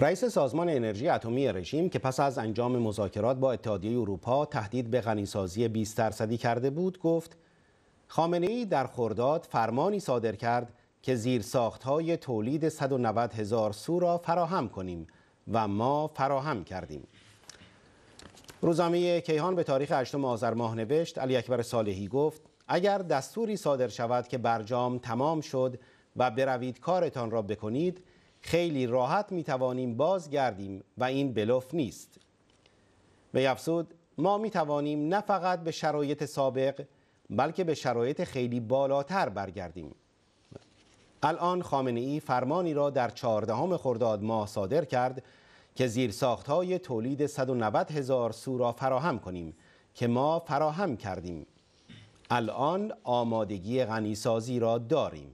رئیس سازمان انرژی اتمی رژیم که پس از انجام مذاکرات با اتحادیه اروپا تهدید به غنیسازی 20 درصدی کرده بود گفت خامنه ای در خرداد فرمانی صادر کرد که زیر های تولید 190 هزار سو را فراهم کنیم و ما فراهم کردیم. روزنامه کیهان به تاریخ 8 آذر ماه نوشت علی اکبر صالحی گفت اگر دستوری صادر شود که برجام تمام شد و بروید کارتان را بکنید خیلی راحت می توانیم بازگردیم و این بلوف نیست. به افزود ما می توانیم نه فقط به شرایط سابق بلکه به شرایط خیلی بالاتر برگردیم. الان خامنه ای فرمانی را در چهاردهم خرداد ماه صادر کرد که زیر های تولید 190 هزار سو را فراهم کنیم که ما فراهم کردیم. الان آمادگی غنیسازی را داریم.